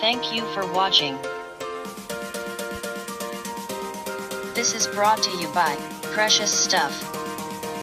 Thank you for watching. This is brought to you by Precious Stuff.